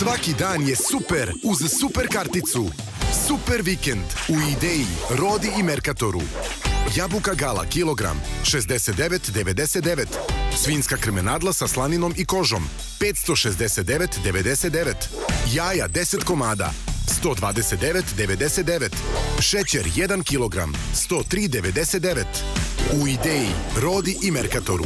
Svaki dan je super uz super karticu. Super vikend u Ideji, Rodi i Merkatoru. Jabuka gala kilogram 69,99. Svinska krmenadla sa slaninom i kožom 569,99. Jaja 10 komada 129,99. Šećer 1 kilogram 103,99. U Ideji, Rodi i Merkatoru.